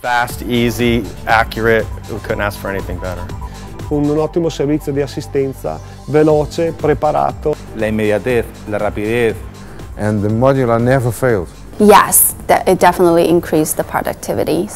Fast, easy, accurate, we couldn't ask for anything better. Un, un ottimo servizio di assistenza, veloce, preparato. La immediatez, la rapidez. And the modular never failed. Yes, it definitely increased the productivity.